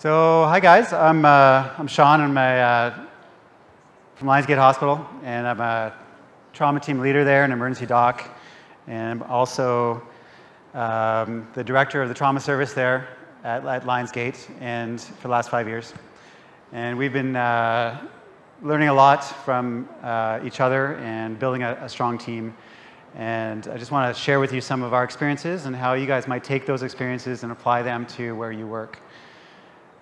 So, hi guys, I'm, uh, I'm Sean. I'm a, uh, from Lions Gate Hospital, and I'm a trauma team leader there in emergency doc, and I'm also um, the director of the trauma service there at, at Lionsgate, and for the last five years. And we've been uh, learning a lot from uh, each other and building a, a strong team. And I just want to share with you some of our experiences and how you guys might take those experiences and apply them to where you work.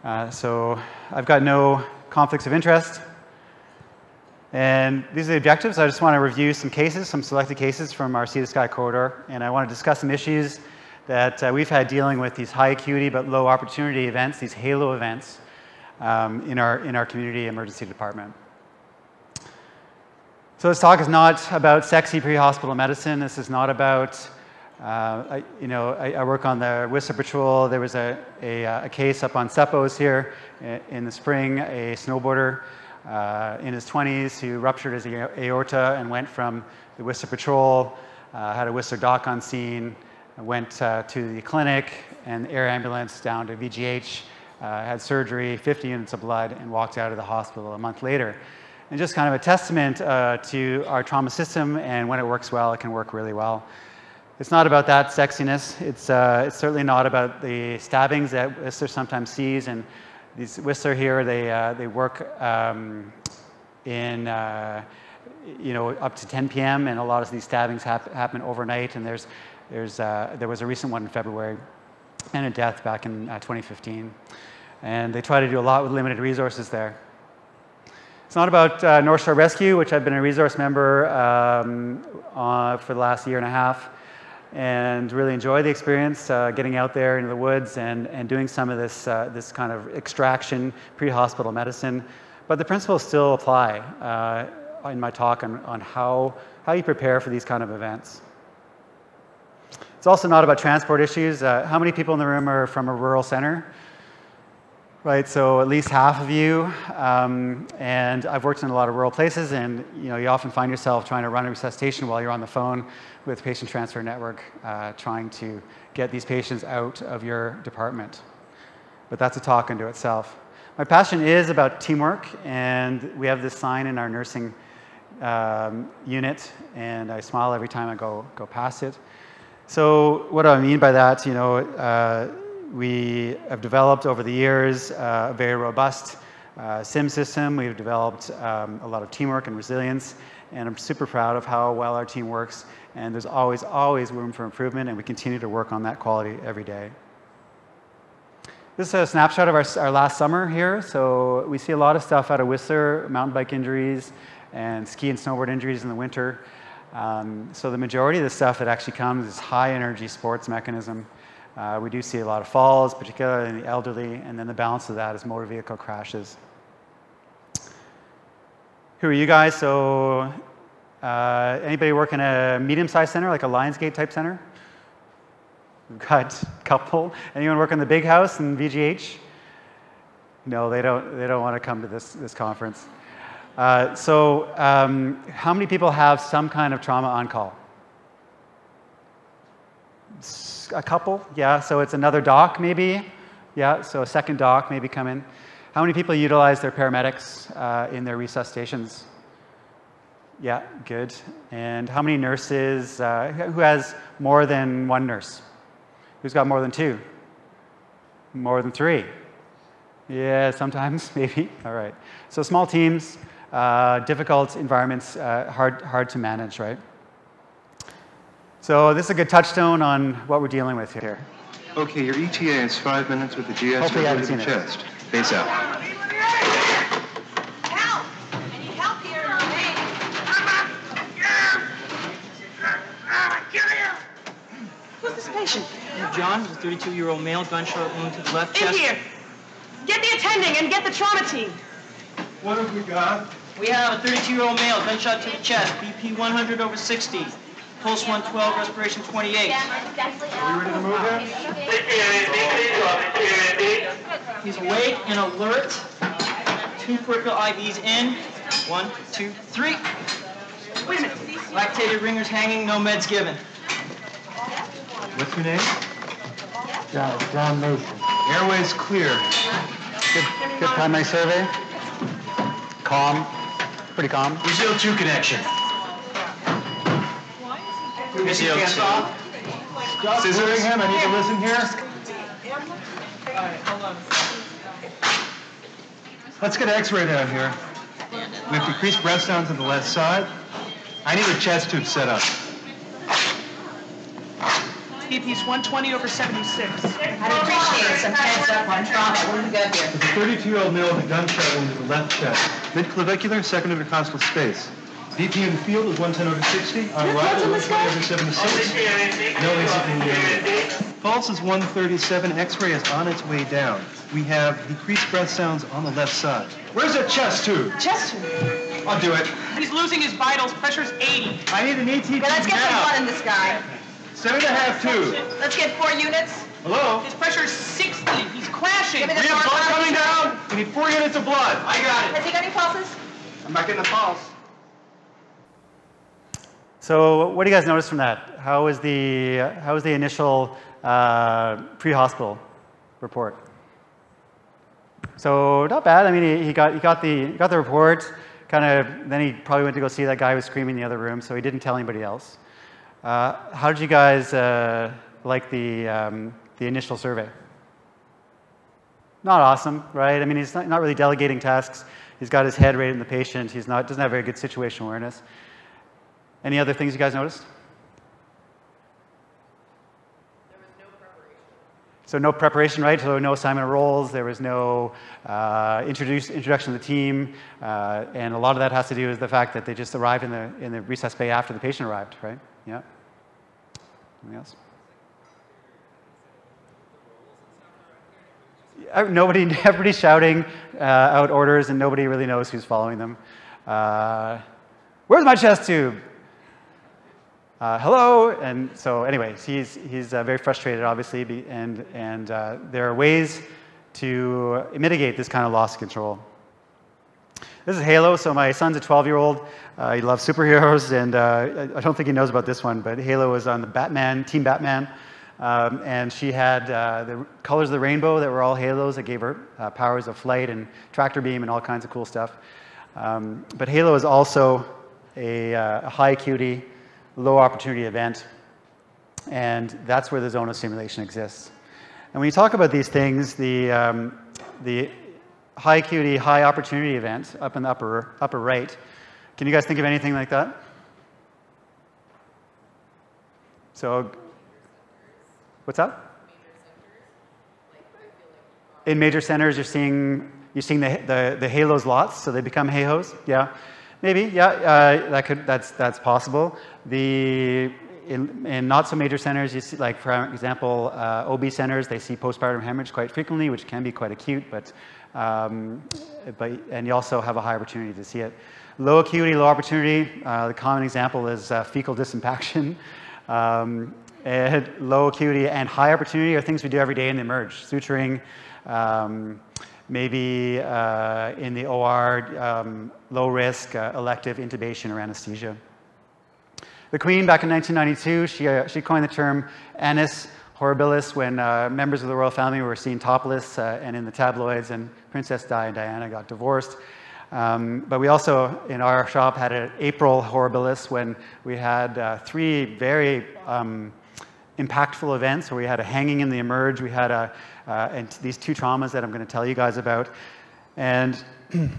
Uh, so I've got no conflicts of interest. And these are the objectives. I just want to review some cases, some selected cases from our Sea to Sky corridor. And I want to discuss some issues that uh, we've had dealing with these high acuity but low opportunity events, these HALO events, um, in, our, in our community emergency department. So this talk is not about sexy pre-hospital medicine. This is not about, uh, I, you know, I, I, work on the Whistler Patrol. There was a, a, uh, a case up on Seppos here in the spring, a snowboarder uh, in his 20s who ruptured his aorta and went from the Whistler Patrol, uh, had a Whistler doc on scene, went uh, to the clinic and air ambulance down to VGH, had surgery, 50 units of blood, and walked out of the hospital a month later and just kind of a testament to our trauma system. And when it works well, it can work really well. It's not about that sexiness. It's, uh, it's certainly not about the stabbings that Whistler sometimes sees. And these Whistler here, they, uh, they work um, in, uh, you know, up to 10 p.m. And a lot of these stabbings hap happen overnight. And there's, there's, uh, there was a recent one in February and a death back in uh, 2015. And they try to do a lot with limited resources there. It's not about uh, North Shore Rescue, which I've been a resource member um, uh, for the last year and a half, and really enjoy the experience uh, getting out there into the woods and, and doing some of this, uh, this kind of extraction, pre-hospital medicine. But the principles still apply uh, in my talk on, on how, how you prepare for these kind of events. It's also not about transport issues. Uh, how many people in the room are from a rural center? Right? So at least half of you. Um, and I've worked in a lot of rural places, and you know, you often find yourself trying to run a resuscitation while you're on the phone with Patient Transfer Network, uh, trying to get these patients out of your department. But that's a talk unto itself. My passion is about teamwork, and we have this sign in our nursing um, unit, and I smile every time I go, go past it. So what do I mean by that? You know, uh, we have developed over the years uh, a very robust uh, SIM system. We've developed um, a lot of teamwork and resilience, and I'm super proud of how well our team works. And there's always, always room for improvement, and we continue to work on that quality every day. This is a snapshot of our, our last summer here. So we see a lot of stuff out of Whistler, mountain bike injuries, and ski and snowboard injuries in the winter. Um, so the majority of the stuff that actually comes is high energy sports mechanism. Uh, we do see a lot of falls, particularly in the elderly, and then the balance of that is motor vehicle crashes. Who are you guys? So, uh, anybody work in a medium-sized center, like a Lions Gate type center? We've got a couple. Anyone work in the big house in VGH? No, they don't. They don't want to come to this this conference. Uh, so, um, how many people have some kind of trauma on call? A couple, yeah. So it's another doc maybe, yeah. So a second doc maybe come in. How many people utilize their paramedics uh, in their resuscitations? Yeah, good. And how many nurses? Uh, who has more than one nurse? Who's got more than two? More than three? Yeah, sometimes, maybe. All right. So small teams, uh, difficult environments, uh, hard, hard to manage, right? So this is a good touchstone on what we're dealing with here. Okay, your ETA is five minutes with the GS Hopefully to the chest. Face out. Help! I need help here. Who's this patient? John, a 32-year-old male, gunshot wound to the left In chest. here. Get the attending and get the trauma team. What have we got? We have a 32-year-old male, gunshot to the chest, BP 100 over 60. Pulse 112, respiration 28. Are we ready to move in? He's awake and alert. Two peripheral IVs in. One, two, three. Wait a minute. Lactated ringers hanging, no meds given. What's your name? John, John Mason. Airways clear. Good, good primary survey. Calm, pretty calm. Where's the O2 connection? Where's the O2? Scissoringham, I need to listen here. Let's get an x-ray down here. We have decreased breath sounds on the left side. I need a chest tube set up. BP's 120 over 76. I'd appreciate some heads up on trauma. What do we got here? There's a 32-year-old male with a gunshot wound to the left chest. Mid-clavicular, second intercostal space. BP in the field is 110 over 60. On arrival, 120 over 76. No exit in the area. Pulse is 137. X-ray is on its way down. We have decreased breath sounds on the left side. Where's that chest tube? Chest. I'll do it. He's losing his vitals. Pressure's 80. I need an ET tube Let's get some blood in this guy. Seven and a half tube. Let's get four units. Hello? His pressure's 60. He's crashing. Give me We have blood coming down. We need four units of blood. I got it. Has he got any pulses? I'm not getting a pulse. So what do you guys notice from that? How was the, how was the initial uh, pre-hospital report? So not bad. I mean, he, he, got, he, got the, he got the report, kind of, then he probably went to go see that guy who was screaming in the other room, so he didn't tell anybody else. Uh, how did you guys uh, like the, um, the initial survey? Not awesome, right? I mean, he's not, not really delegating tasks. He's got his head right in the patient. He's not, doesn't have very good situational awareness. Any other things you guys noticed? So no preparation, right? So no assignment of roles. There was no uh, introduce, introduction of the team, uh, and a lot of that has to do with the fact that they just arrived in the in the resus bay after the patient arrived, right? Yeah. Anything else? Uh, Nobody, everybody's shouting uh, out orders, and nobody really knows who's following them. Uh, where's my chest tube? Uh, hello. And so, anyways, he's, he's uh, very frustrated, obviously, and, and uh, there are ways to mitigate this kind of loss of control. This is Halo. So, my son's a 12 year old. Uh, he loves superheroes, and uh, I don't think he knows about this one, but Halo was on the Batman, Team Batman. Um, and she had the colors of the rainbow that were all halos that gave her powers of flight and tractor beam and all kinds of cool stuff. Um, but Halo is also a, a high acuity, low opportunity event, and that's where the zone of simulation exists. And when you talk about these things, the, um, the high acuity, high opportunity event up in the upper, upper right, can you guys think of anything like that? So, what's that? In major centers, you're seeing, you're seeing the, the, the halos lots, so they become hayhos. Yeah, maybe. Yeah, uh, that could, that's, that's possible. The, in, in not so major centers, you see, like for example, uh, OB centers, they see postpartum hemorrhage quite frequently, which can be quite acute, but, um, but and you also have a high opportunity to see it. Low acuity, low opportunity. Uh, the common example is uh, fecal disimpaction. Um, low acuity and high opportunity are things we do every day in the emerge. Suturing, um, maybe uh, in the OR, um, low risk, uh, elective intubation or anesthesia. The Queen, back in 1992, she, uh, she coined the term annus horribilis when uh, members of the royal family were seen topless uh, and in the tabloids, and Princess Di and Diana got divorced. Um, but we also, in our shop, had an April horribilis when we had uh, three very um, impactful events where we had a hanging in the emerge, we had a, uh, and these two traumas that I'm going to tell you guys about. And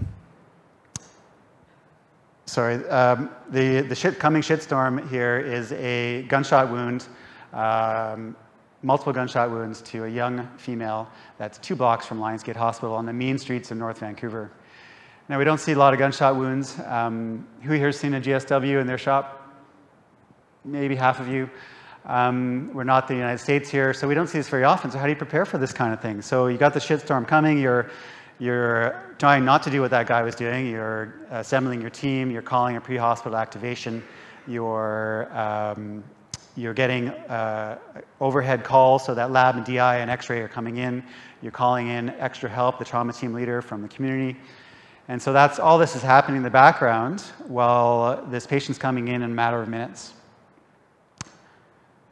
sorry, um, the, the shit, coming shitstorm here is a gunshot wound, um, multiple gunshot wounds to a young female that's two blocks from Lions Gate Hospital on the mean streets of North Vancouver. Now, we don't see a lot of gunshot wounds. Um, who here has seen a GSW in their shop? Maybe half of you. Um, we're not the United States here, so we don't see this very often. So how do you prepare for this kind of thing? So you got the shitstorm coming. You're you're trying not to do what that guy was doing. You're assembling your team. You're calling a pre-hospital activation. You're um, you're getting uh, overhead calls so that lab and DI and X-ray are coming in. You're calling in extra help, the trauma team leader from the community. And so that's all this is happening in the background while this patient's coming in in a matter of minutes.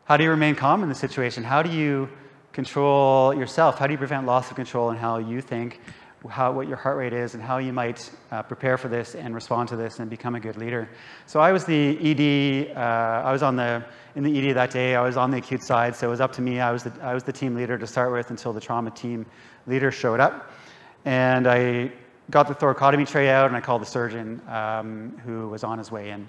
How do you remain calm in the situation? How do you control yourself? How do you prevent loss of control in how you think how, what your heart rate is and how you might uh, prepare for this and respond to this and become a good leader. So I was the ED, uh, I was on the, in the ED that day, I was on the acute side, so it was up to me. I was, the, I was the team leader to start with until the trauma team leader showed up. And I got the thoracotomy tray out and I called the surgeon um, who was on his way in.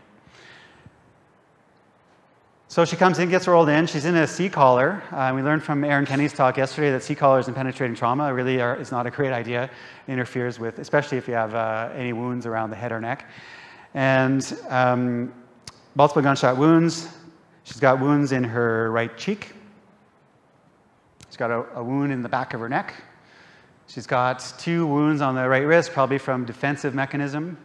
So she comes in, gets rolled in. She's in a C-collar. Uh, we learned from Aaron Kenny's talk yesterday that C-collars and penetrating trauma really are, is not a great idea. It interferes with, especially if you have uh, any wounds around the head or neck. And um, multiple gunshot wounds. She's got wounds in her right cheek. She's got a, a wound in the back of her neck. She's got two wounds on the right wrist, probably from defensive mechanism.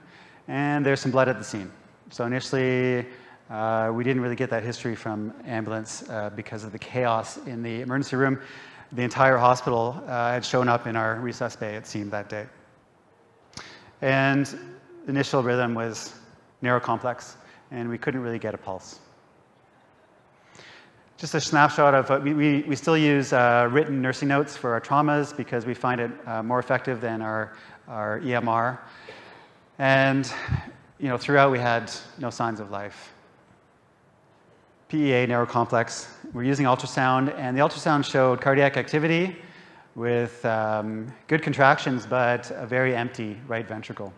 And there's some blood at the scene. So initially, uh, we didn't really get that history from ambulance uh, because of the chaos in the emergency room. The entire hospital uh, had shown up in our resus bay, it seemed, that day. And initial rhythm was narrow complex, and we couldn't really get a pulse. Just a snapshot of, uh, we, we, we, still use uh, written nursing notes for our traumas because we find it uh, more effective than our, our EMR. And you know, throughout we had no signs of life. PEA narrow complex. We're using ultrasound, and the ultrasound showed cardiac activity with um, good contractions, but a very empty right ventricle.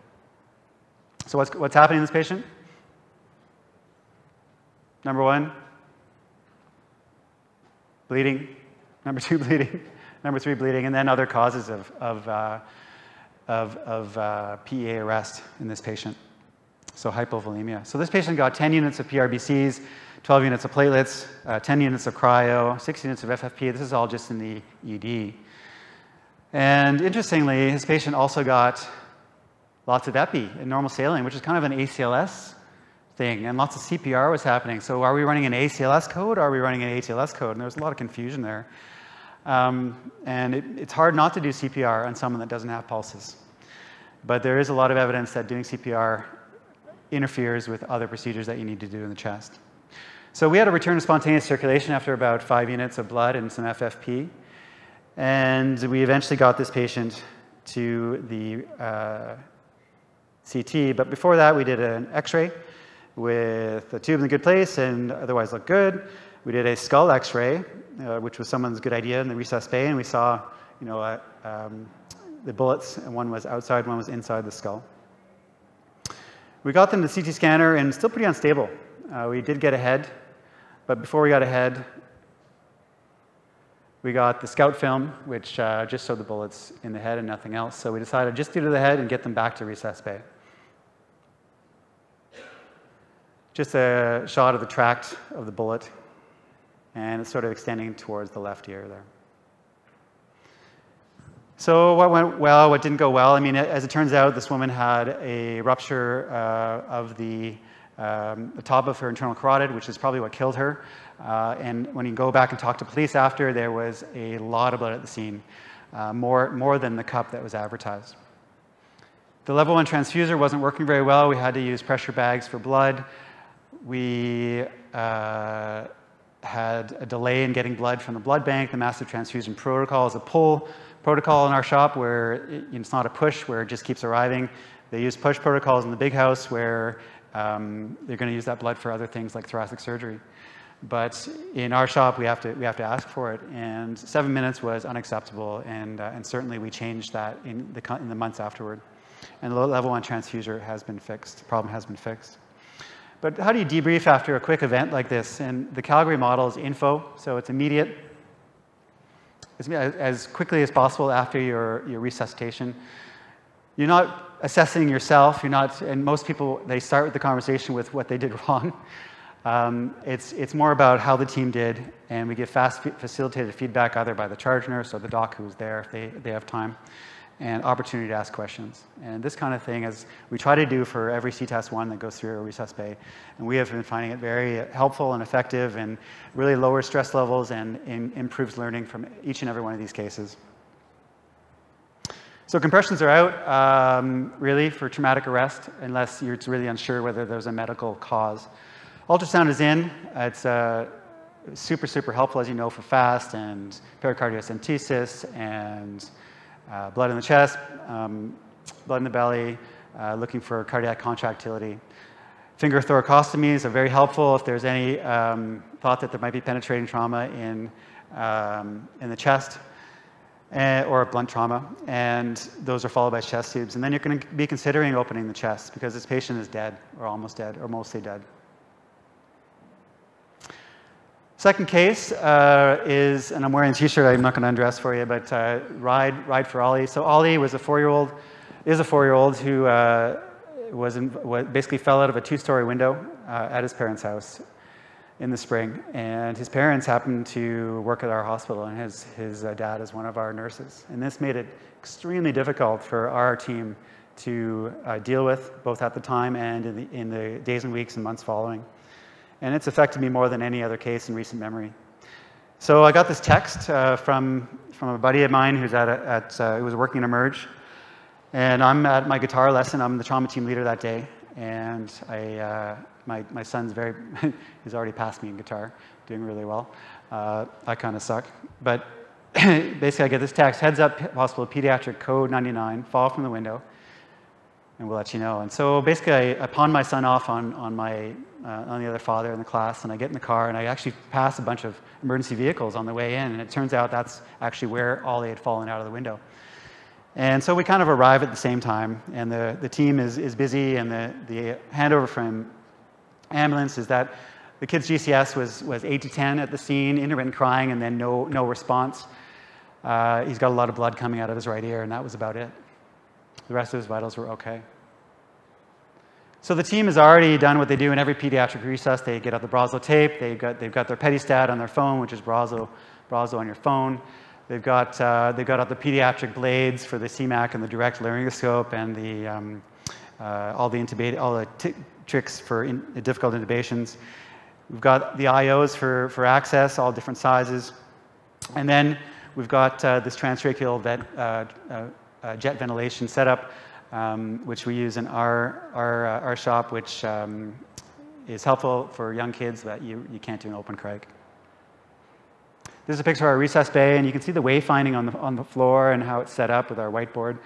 So what's, what's happening in this patient? Number one, bleeding. Number two, bleeding. Number three, bleeding, and then other causes of, of, uh, of, of uh, PEA arrest in this patient. So hypovolemia. So this patient got 10 units of PRBCs, 12 units of platelets, uh, 10 units of cryo, 6 units of FFP. This is all just in the ED. And interestingly, his patient also got lots of epi and normal saline, which is kind of an ACLS thing, and lots of CPR was happening. So are we running an ACLS code or are we running an ATLS code? And there was a lot of confusion there. Um, and it, it's hard not to do CPR on someone that doesn't have pulses. But there is a lot of evidence that doing CPR interferes with other procedures that you need to do in the chest. So we had a return to spontaneous circulation after about five units of blood and some FFP. And we eventually got this patient to the uh, CT. But before that, we did an x-ray with the tube in a good place and otherwise looked good. We did a skull x-ray, uh, which was someone's good idea in the resus bay, and we saw you know, uh, um, the bullets, and one was outside, one was inside the skull. We got them to the CT scanner and still pretty unstable. Uh, we did get ahead but before we got ahead, we got the scout film, which uh, just showed the bullets in the head and nothing else. So we decided just do to the head and get them back to resus bay. Just a shot of the tract of the bullet, and it's sort of extending towards the left ear there. So what went well, what didn't go well? I mean, as it turns out, this woman had a rupture uh, of the um, the top of her internal carotid, which is probably what killed her. Uh, and when you go back and talk to police after, there was a lot of blood at the scene, uh, more, more than the cup that was advertised. The level one transfuser wasn't working very well. We had to use pressure bags for blood. We uh, had a delay in getting blood from the blood bank. The massive transfusion protocol is a pull protocol in our shop where it, it's not a push, where it just keeps arriving. They use push protocols in the big house where um, they're going to use that blood for other things like thoracic surgery. But in our shop, we have to, we have to ask for it. And seven minutes was unacceptable. And, uh, and certainly we changed that in the, in the months afterward. And the level one transfuser has been fixed. The problem has been fixed. But how do you debrief after a quick event like this? And the Calgary model is info, so it's immediate. As, as quickly as possible after your, your resuscitation. You're not assessing yourself. You're not, and most people, they start with the conversation with what they did wrong. Um, it's, it's more about how the team did, and we give fast facilitated feedback either by the charge nurse or the doc who's there if they, they have time, and opportunity to ask questions. And this kind of thing is we try to do for every CTAS one that goes through a resus bay, and we have been finding it very helpful and effective and really lowers stress levels and, and improves learning from each and every one of these cases. So compressions are out, um, really, for traumatic arrest, unless you're really unsure whether there's a medical cause. Ultrasound is in. It's uh, super, super helpful, as you know, for FAST and pericardiocentesis and uh, blood in the chest, um, blood in the belly, uh, looking for cardiac contractility. Finger thoracostomies are very helpful if there's any um, thought that there might be penetrating trauma in, um, in the chest or blunt trauma, and those are followed by chest tubes. And then you're going to be considering opening the chest because this patient is dead or almost dead or mostly dead. Second case uh, is, and I'm wearing a t-shirt, I'm not going to undress for you, but uh, Ride, Ride for Ollie. So Ollie was a four-year-old, is a four-year-old who uh, was, in, basically fell out of a two-story window uh, at his parents' house in the spring. And his parents happened to work at our hospital, and his, his uh, dad is one of our nurses. And this made it extremely difficult for our team to uh, deal with, both at the time and in the, in the days and weeks and months following and it's affected me more than any other case in recent memory. So I got this text uh, from, from a buddy of mine who's at, a, at uh, who was working in Emerge, and I'm at my guitar lesson. I'm the trauma team leader that day, and I, uh, my, my son's very, he's already passed me in guitar, doing really well. Uh, I kind of suck, but basically I get this text, heads up, hospital pediatric code 99, fall from the window and we'll let you know. And so basically, I, I pawn my son off on, on, my, uh, on the other father in the class, and I get in the car, and I actually pass a bunch of emergency vehicles on the way in, and it turns out that's actually where Ollie had fallen out of the window. And so we kind of arrive at the same time, and the, the team is, is busy, and the, the handover from ambulance is that the kid's GCS was, was 8 to 10 at the scene, intermittent crying, and then no, no response. Uh, he's got a lot of blood coming out of his right ear, and that was about it. The rest of his vitals were okay. So the team has already done what they do in every pediatric resus. They get out the Broselow tape. They've got, they've got their Pedistat on their phone, which is Broselow, Broselow on your phone. They've got, uh, they've got the pediatric blades for the CMAC and the direct laryngoscope and the, um, uh, all the, intubate, all the tricks for in, difficult intubations. We've got the IOs for, for access, all different sizes. And then we've got uh, this transtracheal vet, uh, uh, uh, jet ventilation setup, um, which we use in our, our, our shop, which um, is helpful for young kids that you, you can't do an open cric. This is a picture of our resus bay, and you can see the wayfinding on the, on the floor and how it's set up with our whiteboard.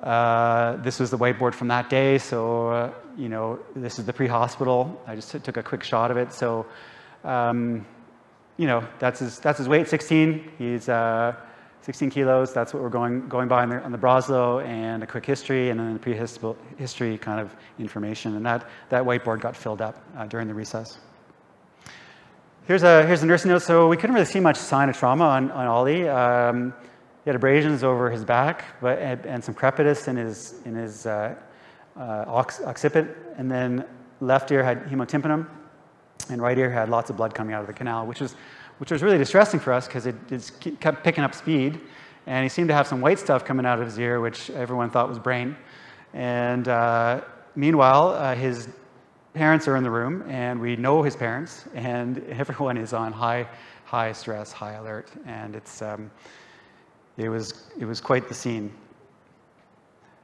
Uh, this was the whiteboard from that day, so, uh, you know, this is the pre-hospital. I just took a quick shot of it. So, um, you know, that's his, that's his weight, 16. He's, uh, 16 kilos, that's what we're going, going by on the, on the and a quick history, and then the prehistory kind of information. And that, that whiteboard got filled up uh, during the resus. Here's a, here's a nursing note. So we couldn't really see much sign of trauma on, on Ollie. Um, he had abrasions over his back but, and, and some crepitus in his, in his uh, uh, occiput. And then left ear had hemotympanum, and right ear had lots of blood coming out of the canal, which is which was really distressing for us because it, it, kept picking up speed. And he seemed to have some white stuff coming out of his ear, which everyone thought was brain. And uh, meanwhile, uh, his parents are in the room, and we know his parents, and everyone is on high, high stress, high alert. And it's, um, it, was, it was quite the scene.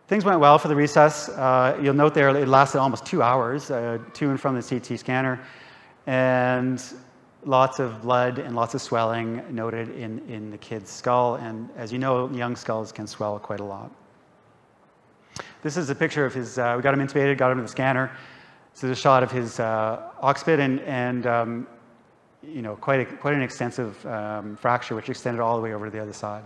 Things went well for the resus. Uh, you'll note there it lasted almost two hours, uh, to and from the CT scanner. And lots of blood and lots of swelling noted in, in the kid's skull. And as you know, young skulls can swell quite a lot. This is a picture of his, uh, we got him intubated, got him to the scanner. Is a shot of his uh, occiput and, and um, you know, quite, a, quite an extensive um, fracture, which extended all the way over to the other side.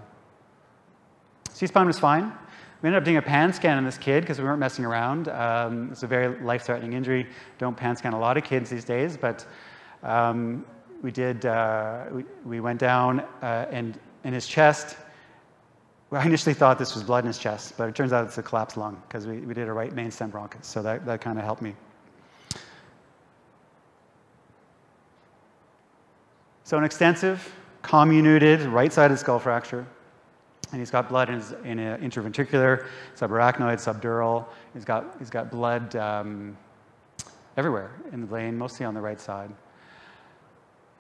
C-spine was fine. We ended up doing a pan scan on this kid because we weren't messing around. Um, it's a very life-threatening injury. Don't pan scan a lot of kids these days, but um, we did, uh, we, we went down uh, and in his chest, well, I initially thought this was blood in his chest, but it turns out it's a collapsed lung because we, we did a right main stem bronchus. So that, that kind of helped me. So an extensive, comminuted, right-sided skull fracture. And he's got blood in, his, in a interventricular, subarachnoid, subdural. He's got, he's got blood um, everywhere in the brain, mostly on the right side.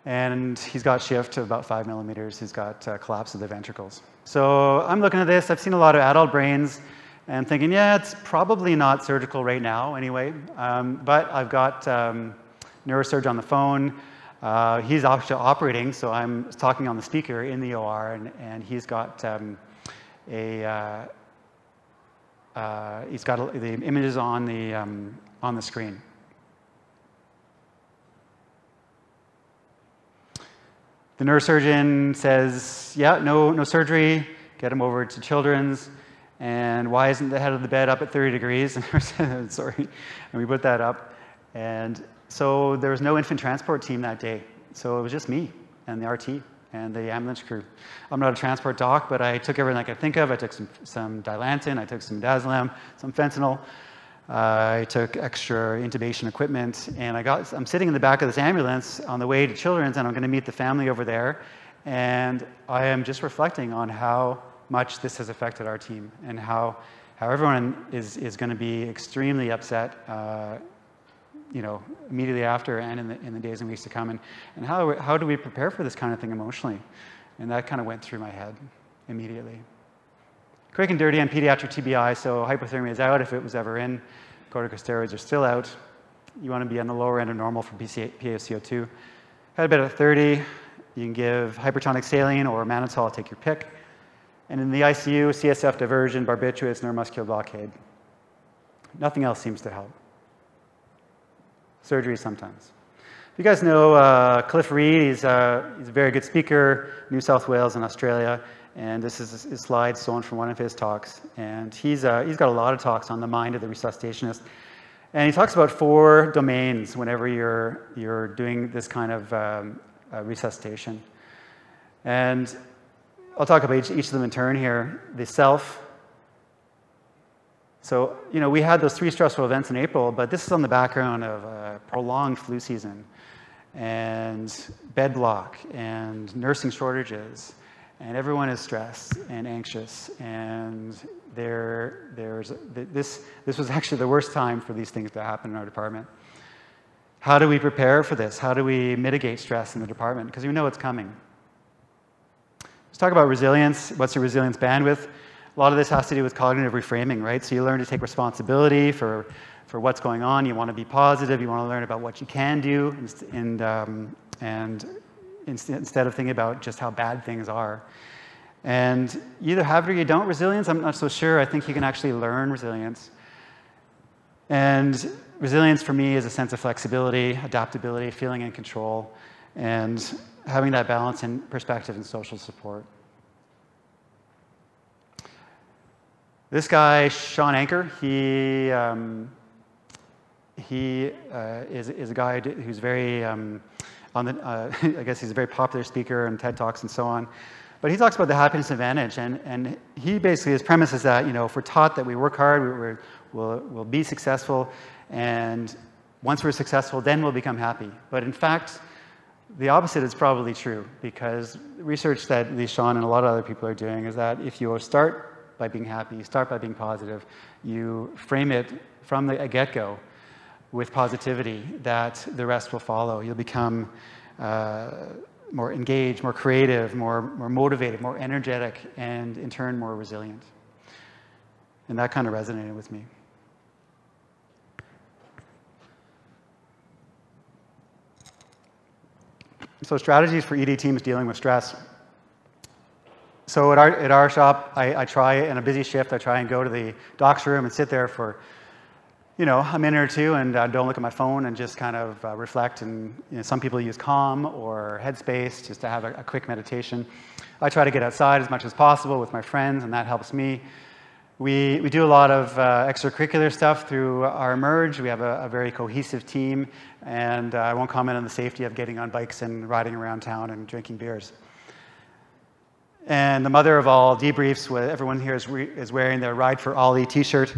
And he's got shift to about five millimeters. He's got uh, collapse of the ventricles. So I'm looking at this. I've seen a lot of adult brains and thinking, yeah, it's probably not surgical right now anyway. Um, but I've got um, neurosurge on the phone. Uh, he's actually operating, so I'm talking on the speaker in the OR, and, and he's got um, a uh, uh, he's got a, the images on the, um, on the screen. The neurosurgeon says, yeah, no, no surgery, get him over to children's. And why isn't the head of the bed up at 30 degrees? Sorry. And we put that up. And so there was no infant transport team that day. So it was just me and the RT and the ambulance crew. I'm not a transport doc, but I took everything I could think of. I took some, some Dilantin, I took some Midazolam, some fentanyl. Uh, I took extra intubation equipment, and I got, I'm sitting in the back of this ambulance on the way to Children's, and I'm going to meet the family over there. And I am just reflecting on how much this has affected our team and how, how everyone is, is going to be extremely upset uh, you know, immediately after and in the, in the days and weeks to come. And, and how, how do we prepare for this kind of thing emotionally? And that kind of went through my head immediately. Quick and dirty on pediatric TBI, so hypothermia is out if it was ever in. Corticosteroids are still out. You want to be on the lower end of normal for PaCO2. Had a bit of 30. You can give hypertonic saline or mannitol, take your pick. And in the ICU, CSF diversion, barbiturates, neuromuscular blockade. Nothing else seems to help surgery sometimes. You guys know uh, Cliff Reid, he's, uh, he's, a very good speaker, New South Wales and Australia, and this is his slide stolen from one of his talks. And he's, uh, he's got a lot of talks on the mind of the resuscitationist. And he talks about four domains whenever you're, you're doing this kind of um, uh, resuscitation. And I'll talk about each, each of them in turn here. The self, so, you know, we had those three stressful events in April, but this is on the background of a prolonged flu season and bed block and nursing shortages. And everyone is stressed and anxious. And there, there's, this, this was actually the worst time for these things to happen in our department. How do we prepare for this? How do we mitigate stress in the department? Because we know it's coming. Let's talk about resilience. What's your resilience bandwidth? A lot of this has to do with cognitive reframing, right? So you learn to take responsibility for, for what's going on. You want to be positive. You want to learn about what you can do and, um, and instead of thinking about just how bad things are. And you either have it or you don't resilience. I'm not so sure. I think you can actually learn resilience. And resilience for me is a sense of flexibility, adaptability, feeling in control, and having that balance in perspective and social support. This guy, Shawn Achor, he, um, he uh, is, is a guy who's very, um, on the, uh, I guess he's a very popular speaker and TED Talks and so on. But he talks about the happiness advantage, and, and he basically, his premise is that, you know, if we're taught that we work hard, we will we'll be successful, and once we're successful, then we'll become happy. But in fact, the opposite is probably true, because research that at least Shawn and a lot of other people are doing is that if you start by being happy, you start by being positive, you frame it from the get-go with positivity that the rest will follow. You'll become uh, more engaged, more creative, more, more motivated, more energetic, and in turn, more resilient. And that kind of resonated with me. So strategies for ED teams dealing with stress. So at our, at our shop, I, I try in a busy shift, I try and go to the doc's room and sit there for, you know, a minute or two and uh, don't look at my phone and just kind of uh, reflect. And you know, some people use Calm or Headspace just to have a, a, quick meditation. I try to get outside as much as possible with my friends, and that helps me. We, we do a lot of uh, extracurricular stuff through our Merge. We have a, a very cohesive team, and uh, I won't comment on the safety of getting on bikes and riding around town and drinking beers. And the mother of all debriefs, everyone here is, is wearing their Ride for Ollie t-shirt,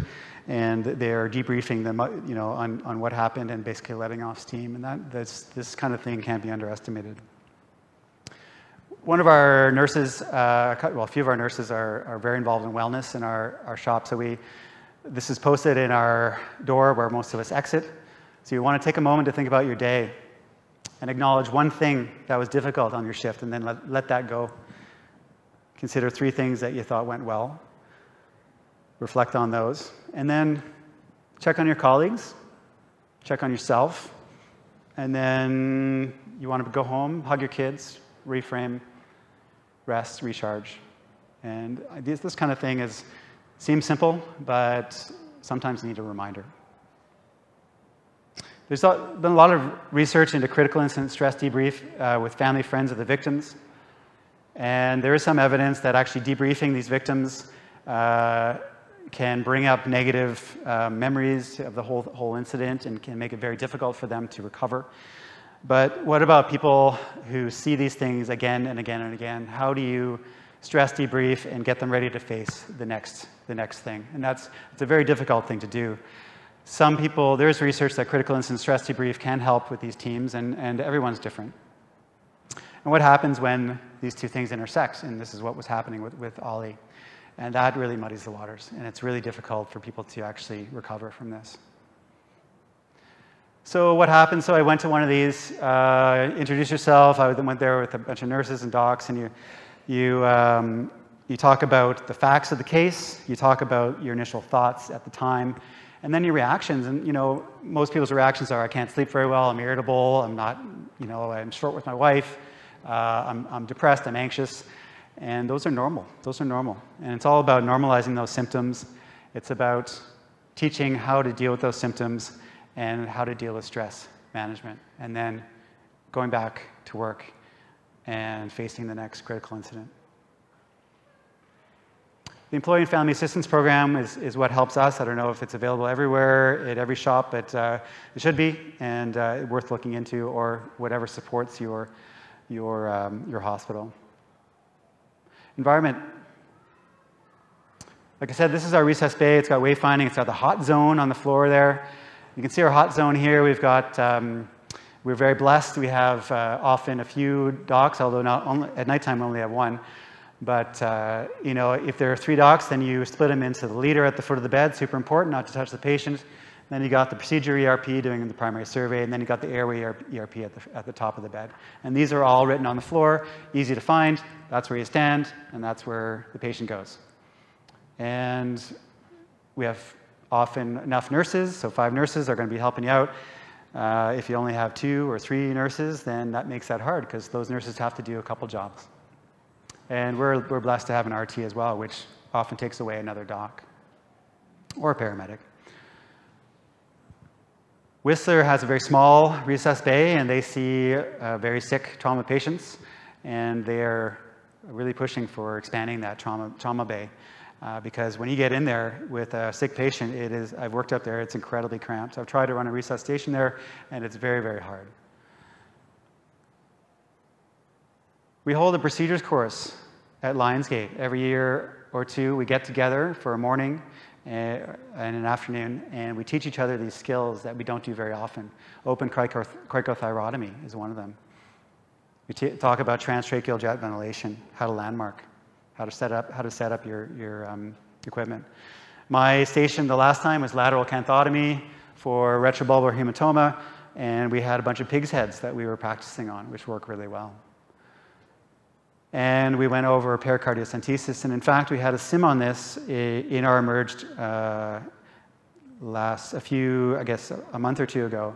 and they're debriefing them, you know, on, on what happened and basically letting off steam. And that, that's, this kind of thing can't be underestimated. One of our nurses, uh, well, a few of our nurses are, are very involved in wellness in our, our shop. So we, this is posted in our door where most of us exit. So you want to take a moment to think about your day and acknowledge one thing that was difficult on your shift and then let, let that go. Consider three things that you thought went well. Reflect on those. And then check on your colleagues, check on yourself. And then you want to go home, hug your kids, reframe, rest, recharge. And this, this kind of thing is, seems simple, but sometimes need a reminder. There's been a lot of research into critical incident stress debrief uh, with family friends of the victims. And there is some evidence that actually debriefing these victims uh, can bring up negative uh, memories of the whole, whole incident and can make it very difficult for them to recover. But what about people who see these things again and again and again? How do you stress debrief and get them ready to face the next, the next thing? And that's it's a very difficult thing to do. Some people, there's research that critical incident stress debrief can help with these teams, and, and everyone's different. And what happens when these two things intersect? And this is what was happening with, with Ollie. And that really muddies the waters. And it's really difficult for people to actually recover from this. So what happened? So I went to one of these, uh, introduce yourself. I went there with a bunch of nurses and docs, and you, you, um, you talk about the facts of the case. You talk about your initial thoughts at the time, and then your reactions. And you know, most people's reactions are, I can't sleep very well. I'm irritable. I'm not, you know, I'm short with my wife. Uh, I'm, I'm depressed, I'm anxious, and those are normal. Those are normal. And it's all about normalizing those symptoms. It's about teaching how to deal with those symptoms and how to deal with stress management, and then going back to work and facing the next critical incident. The Employee and Family Assistance Program is, is what helps us. I don't know if it's available everywhere, at every shop, but uh, it should be, and uh, worth looking into, or whatever supports your your, um, your hospital. Environment. Like I said, this is our resus bay. It's got wayfinding. It's got the hot zone on the floor there. You can see our hot zone here. We've got, um, we're very blessed. We have uh, often a few docs, although not only, at nighttime we only have one. But uh, you know, if there are three docs, then you split them into the leader at the foot of the bed, super important, not to touch the patient. Then you got the procedure ERP doing the primary survey, and then you got the airway ERP at the, at the top of the bed. And these are all written on the floor, easy to find. That's where you stand, and that's where the patient goes. And we have often enough nurses, so five nurses are going to be helping you out. Uh, if you only have two or three nurses, then that makes that hard because those nurses have to do a couple jobs. And we're, we're blessed to have an RT as well, which often takes away another doc or a paramedic. Whistler has a very small resus bay, and they see uh, very sick trauma patients, and they're really pushing for expanding that trauma, trauma bay. Uh, because when you get in there with a sick patient, it is, I've worked up there, it's incredibly cramped. I've tried to run a resuscitation there, and it's very, very hard. We hold a procedures course at Lions Gate. Every year or two, we get together for a morning and an afternoon, and we teach each other these skills that we don't do very often. Open cricothyrotomy is one of them. We talk about transtracheal jet ventilation, how to landmark, how to set up, how to set up your, your um, equipment. My station the last time was lateral canthotomy for retrobulbar hematoma, and we had a bunch of pig's heads that we were practicing on, which work really well and we went over pericardiocentesis. And in fact, we had a sim on this in our emerged uh, last, a few, I guess, a month or two ago.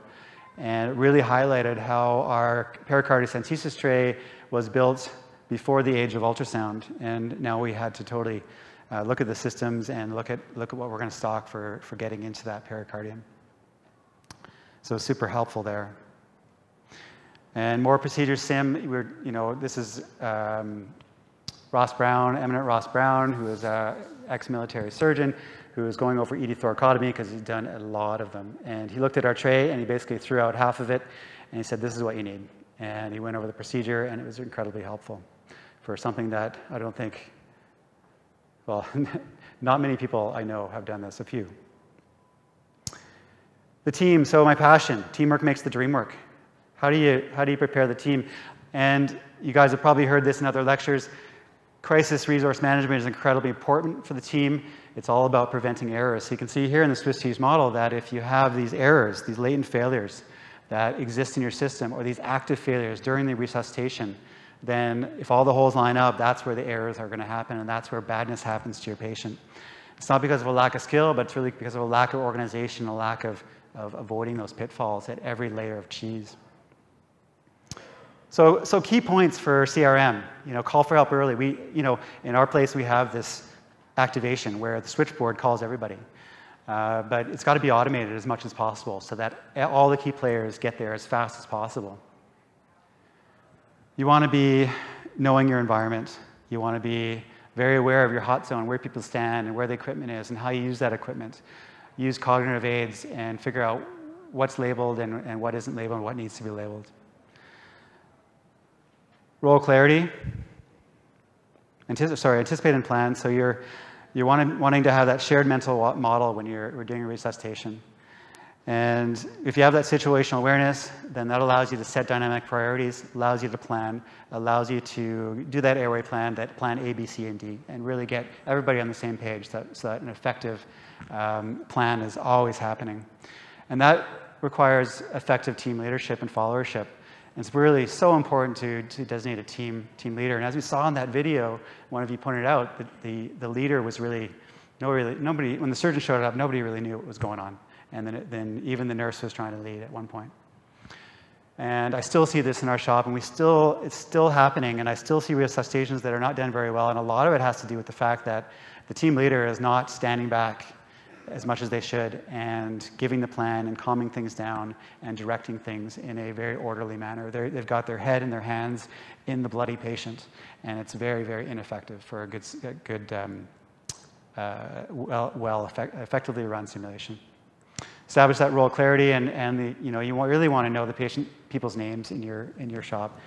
And it really highlighted how our pericardiocentesis tray was built before the age of ultrasound. And now we had to totally uh, look at the systems and look at, look at what we're going to stock for, for getting into that pericardium. So super helpful there. And more procedures sim, we're, you know, this is um, Ross Brown, eminent Ross Brown, who is an ex-military surgeon, who is going over ED thoracotomy because he's done a lot of them. And he looked at our tray and he basically threw out half of it and he said, this is what you need. And he went over the procedure and it was incredibly helpful for something that I don't think, well, not many people I know have done this, a few. The team, so my passion, teamwork makes the dream work. How do you, how do you prepare the team? And you guys have probably heard this in other lectures. Crisis resource management is incredibly important for the team. It's all about preventing errors. So you can see here in the Swiss cheese model that if you have these errors, these latent failures that exist in your system, or these active failures during the resuscitation, then if all the holes line up, that's where the errors are going to happen, and that's where badness happens to your patient. It's not because of a lack of skill, but it's really because of a lack of organization, a lack of, of avoiding those pitfalls at every layer of cheese. So, so key points for CRM, you know, call for help early. We, you know, in our place, we have this activation where the switchboard calls everybody. Uh, but it's got to be automated as much as possible so that all the key players get there as fast as possible. You want to be knowing your environment. You want to be very aware of your hot zone, where people stand and where the equipment is and how you use that equipment. Use cognitive aids and figure out what's labeled and, and what isn't labeled and what needs to be labeled. Role clarity. Antici sorry, anticipate and plan. So you're, you're wanting, wanting to have that shared mental model when you're, doing a resuscitation. And if you have that situational awareness, then that allows you to set dynamic priorities, allows you to plan, allows you to do that airway plan, that plan A, B, C, and D, and really get everybody on the same page so, so that an effective um, plan is always happening. And that requires effective team leadership and followership. It's really so important to, to designate a team, team leader. And as we saw in that video, one of you pointed out that the, the leader was really, no really, nobody, when the surgeon showed up, nobody really knew what was going on. And then, then even the nurse was trying to lead at one point. And I still see this in our shop, and we still, it's still happening, and I still see resuscitations that are not done very well, and a lot of it has to do with the fact that the team leader is not standing back as much as they should and giving the plan and calming things down and directing things in a very orderly manner. they have got their head and their hands in the bloody patient, and it's very, very ineffective for a good, a good um, uh, well, well effect effectively run simulation establish that role clarity and, and the, you know, you really want to know the patient, people's names in your, in your shop.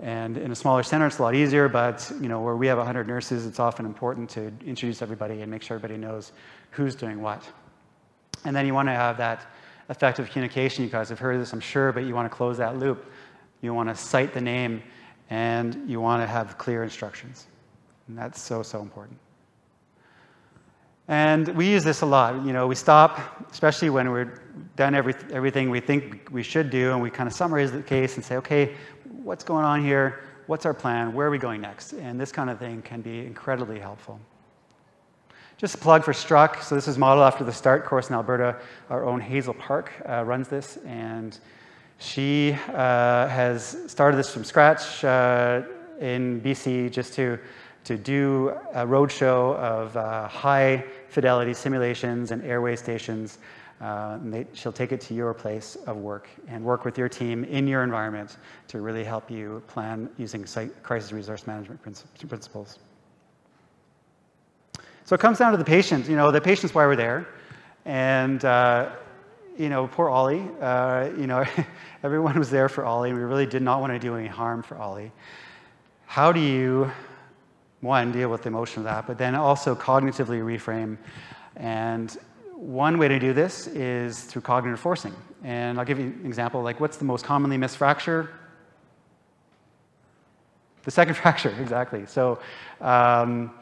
And in a smaller center, it's a lot easier, but you know, where we have 100 nurses, it's often important to introduce everybody and make sure everybody knows who's doing what. And then you want to have that effective communication. You guys have heard this, I'm sure, but you want to close that loop. You want to cite the name, and you want to have clear instructions. And that's so, so important. And we use this a lot. You know, we stop, especially when we're done every, everything we think we should do, and we kind of summarize the case and say, okay, what's going on here? What's our plan? Where are we going next? And this kind of thing can be incredibly helpful. Just a plug for Struck. So this is modeled after the START course in Alberta. Our own Hazel Park uh, runs this, and she uh, has started this from scratch uh, in BC just to to do a roadshow of uh, high fidelity simulations and airway stations. Uh, and they, she'll take it to your place of work and work with your team in your environment to really help you plan using crisis resource management principles. So it comes down to the patient. You know, the patient's why we're there. And, uh, you know, poor Ollie, uh, you know, everyone was there for Ollie, and we really did not want to do any harm for Ollie. How do you one, deal with the emotion of that, but then also cognitively reframe. And one way to do this is through cognitive forcing. And I'll give you an example, like what's the most commonly missed fracture? The second fracture, exactly. So um,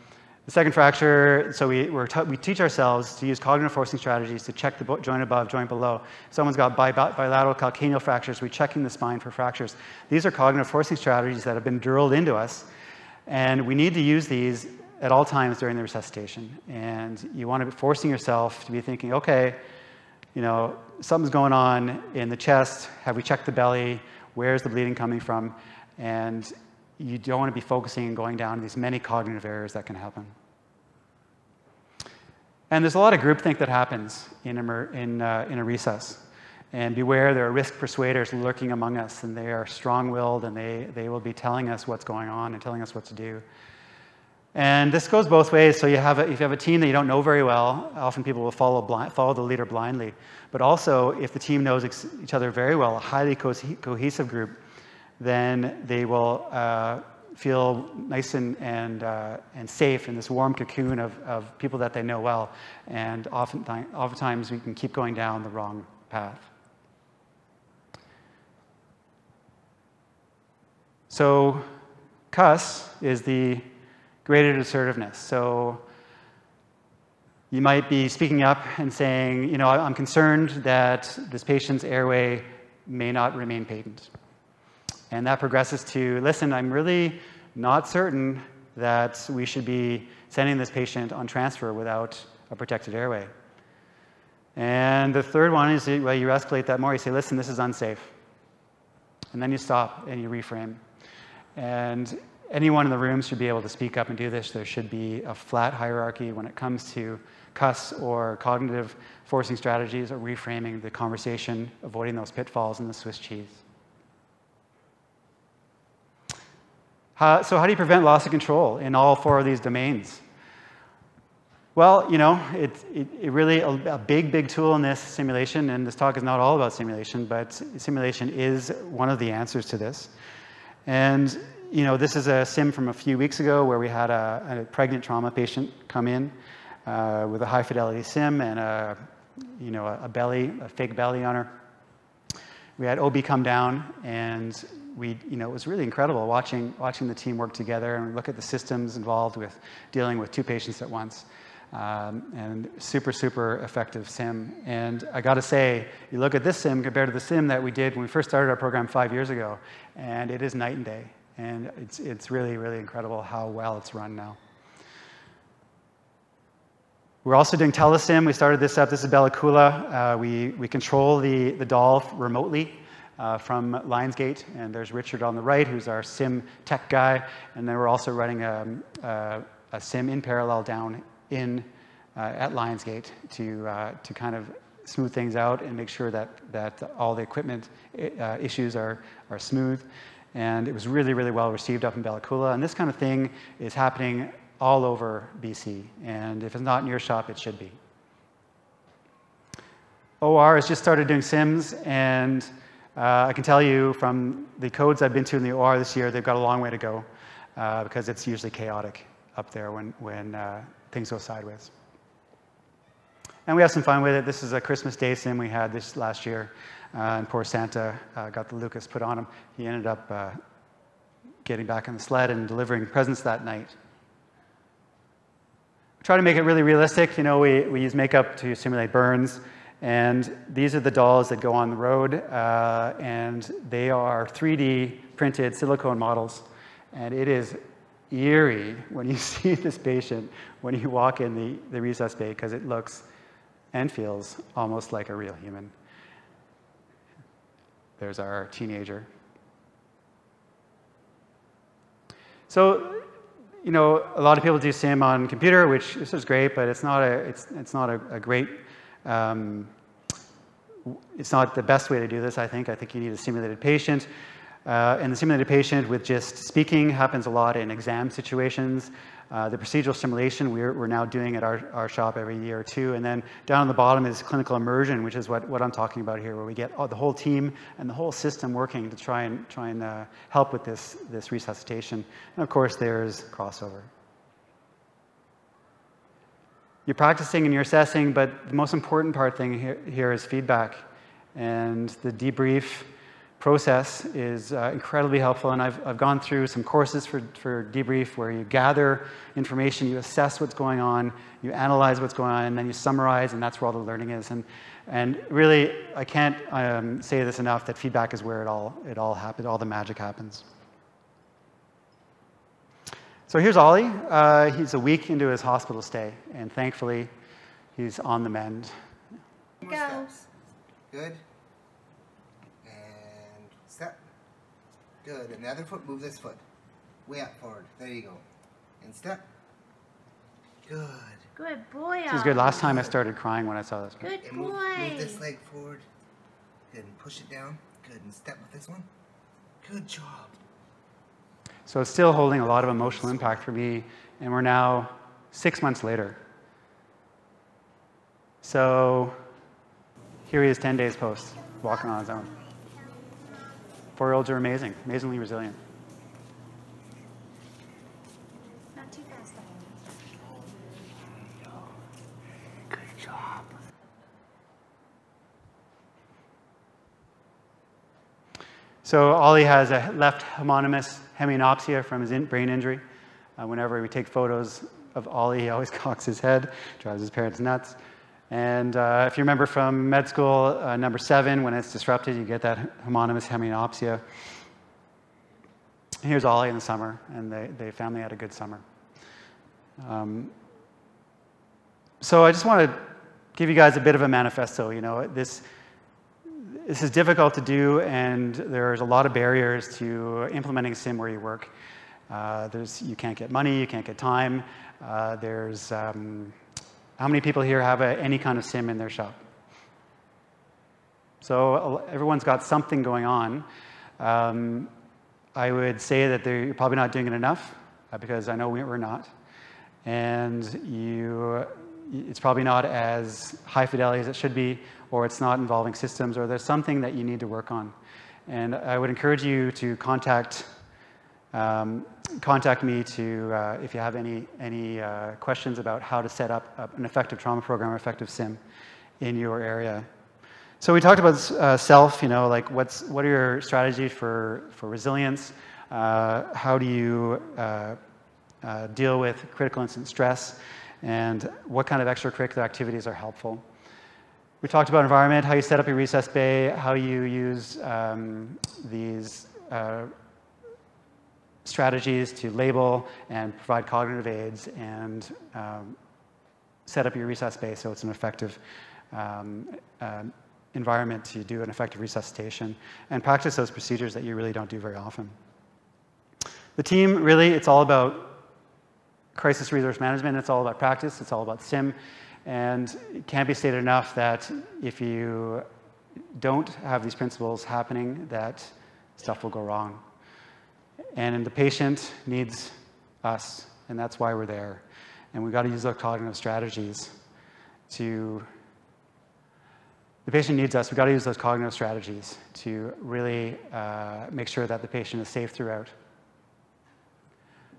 the second fracture, so we, we teach ourselves to use cognitive forcing strategies to check the joint above, joint below. If someone's got bi bilateral calcaneal fractures, we're checking the spine for fractures. These are cognitive forcing strategies that have been drilled into us and we need to use these at all times during the resuscitation. And you want to be forcing yourself to be thinking, okay, you know, something's going on in the chest. Have we checked the belly? Where's the bleeding coming from? And you don't want to be focusing and going down these many cognitive errors that can happen. And there's a lot of groupthink that happens in a, in, uh, in a resus. And beware, there are risk persuaders lurking among us, and they are strong willed, and they, they will be telling us what's going on and telling us what to do. And this goes both ways. So you have a, if you have a team that you don't know very well, often people will follow, blind, follow the leader blindly. But also, if the team knows each other very well, a highly co cohesive group, then they will uh, feel nice and, and, uh, and safe in this warm cocoon of, of people that they know well. And often, oftentimes, we can keep going down the wrong path. So CUS is the graded assertiveness. So you might be speaking up and saying, you know, I'm concerned that this patient's airway may not remain patent. And that progresses to, listen, I'm really not certain that we should be sending this patient on transfer without a protected airway. And the third one is, well, you escalate that more. You say, listen, this is unsafe. And then you stop and you reframe. And anyone in the room should be able to speak up and do this. There should be a flat hierarchy when it comes to CUS or cognitive forcing strategies or reframing the conversation, avoiding those pitfalls in the Swiss cheese. How, so how do you prevent loss of control in all four of these domains? Well, you know, it, it, it really, a, a, big, big tool in this simulation, and this talk is not all about simulation, but simulation is one of the answers to this. And, you know, this is a sim from a few weeks ago where we had a, a pregnant trauma patient come in uh, with a high fidelity sim and a, you know, a, a belly, a fake belly on her. We had OB come down and we, you know, it was really incredible watching, watching the team work together and look at the systems involved with dealing with two patients at once. Um, and super, super effective sim. And I got to say, you look at this sim compared to the sim that we did when we first started our program five years ago, and it is night and day. And it's, it's really, really incredible how well it's run now. We're also doing telesim. We started this up. This is Bella Coola. Uh, we, we control the, the doll remotely uh, from Lions Gate. And there's Richard on the right, who's our sim tech guy. And then we're also running a, a, a sim in parallel down in uh, at Lions Gate to, uh, to kind of smooth things out and make sure that, that all the equipment uh, issues are, are smooth. And it was really, really well received up in Bella Coola. And this kind of thing is happening all over BC. And if it's not in your shop, it should be. OR has just started doing Sims, and uh, I can tell you from the codes I've been to in the OR this year, they've got a long way to go uh, because it's usually chaotic up there when, when uh, things go sideways. And we have some fun with it. This is a Christmas Day sim we had this last year. Uh, and poor Santa uh, got the Lucas put on him. He ended up uh, getting back on the sled and delivering presents that night. We try to make it really realistic. You know, we, we use makeup to simulate burns. And these are the dolls that go on the road. Uh, and they are 3D printed silicone models. And it is eerie when you see this patient when you walk in the, the resus bay because it looks and feels almost like a real human. There's our teenager. So, you know, a lot of people do sim on computer, which this is great, but it's not a, it's, it's not a, a great, um, it's not the best way to do this, I think. I think you need a simulated patient. Uh, and the simulated patient with just speaking happens a lot in exam situations. Uh, the procedural simulation we're, we're now doing at our, our shop every year or two. And then down on the bottom is clinical immersion, which is what, what I'm talking about here, where we get all, the whole team and the whole system working to try and, try and uh, help with this, this resuscitation. And of course, there's crossover. You're practicing and you're assessing, but the most important part thing here, here is feedback. And the debrief process is uh, incredibly helpful. And I've, I've gone through some courses for, for debrief where you gather information, you assess what's going on, you analyze what's going on, and then you summarize, and that's where all the learning is. And, and really, I can't um, say this enough that feedback is where it all, it all happens, all the magic happens. So here's Ollie. Uh, he's a week into his hospital stay, and thankfully, he's on the mend. Goes. Good. And step. Good. And the other foot, move this foot. Way up forward. There you go. And step. Good. Good boy. This is good. Last time I started crying when I saw this. Good and boy. Move, move this leg forward. Good. And push it down. Good. And step with this one. Good job. So it's still holding a lot of emotional impact for me, and we're now six months later. So here he is 10 days post, walking on his own. Four-year-olds are amazing, amazingly resilient. Not too fast, Good job. So Ollie has a left homonymous hemianopsia from his in brain injury. Uh, whenever we take photos of Ollie, he always cocks his head, drives his parents nuts. And uh, if you remember from med school, uh, number seven, when it's disrupted, you get that homonymous hemianopsia. Here's Ollie in the summer, and they, they family had a good summer. Um, so I just want to give you guys a bit of a manifesto. You know, this this is difficult to do, and there's a lot of barriers to implementing sim where you work. Uh, there's, you can't get money, you can't get time. Uh, there's, um, how many people here have a, any kind of sim in their shop? So everyone's got something going on. Um, I would say that you're probably not doing it enough, uh, because I know we're not. And you, it's probably not as high fidelity as it should be, or it's not involving systems, or there's something that you need to work on. And I would encourage you to contact um, contact me to uh, if you have any any uh, questions about how to set up an effective trauma program or effective sim in your area. So we talked about uh, self. You know, like what's what are your strategies for for resilience? Uh, how do you uh, uh, deal with critical incident stress? And what kind of extracurricular activities are helpful? We talked about environment, how you set up your resus bay, how you use um, these uh, strategies to label and provide cognitive aids and um, set up your resus bay so it's an effective um, uh, environment to do an effective resuscitation and practice those procedures that you really don't do very often. The team, really, it's all about crisis resource management. It's all about practice. It's all about SIM. And it can't be stated enough that if you don't have these principles happening, that stuff will go wrong. And the patient needs us, and that's why we're there. And we've got to use those cognitive strategies to. The patient needs us. We've got to use those cognitive strategies to really uh, make sure that the patient is safe throughout.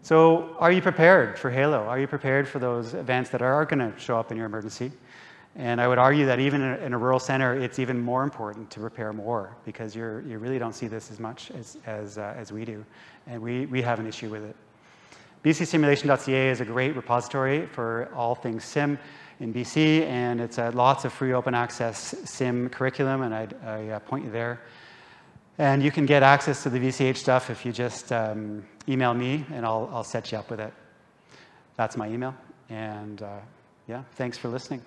So, are you prepared for Halo? Are you prepared for those events that are going to show up in your emergency? And I would argue that even in a, rural center, it's even more important to prepare more because you're, you really don't see this as much as, as, uh, as we do. And we, we have an issue with it. BCsimulation.ca is a great repository for all things sim in BC, and it's uh, lots of free open access sim curriculum, and I'd, I uh, point you there. And you can get access to the VCH stuff if you just um, email me, and I'll, I'll set you up with it. That's my email. And uh, yeah, thanks for listening.